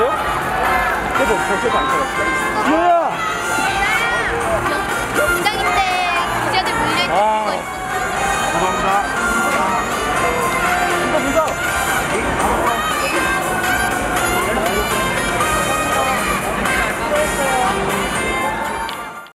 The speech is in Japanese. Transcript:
結構も東京感いかがです